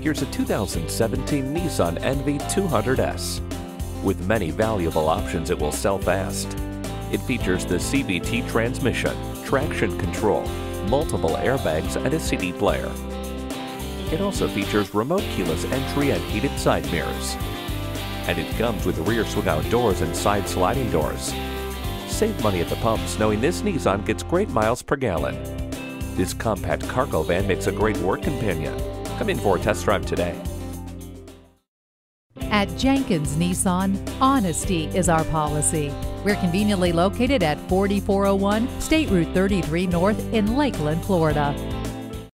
Here's a 2017 Nissan NV 200S. With many valuable options, it will sell fast. It features the CVT transmission, traction control, multiple airbags, and a CD player. It also features remote keyless entry and heated side mirrors. And it comes with rear swing-out doors and side sliding doors. Save money at the pumps knowing this Nissan gets great miles per gallon. This compact cargo van makes a great work companion. Come in for a test drive today. At Jenkins Nissan, honesty is our policy. We're conveniently located at 4401 State Route 33 North in Lakeland, Florida.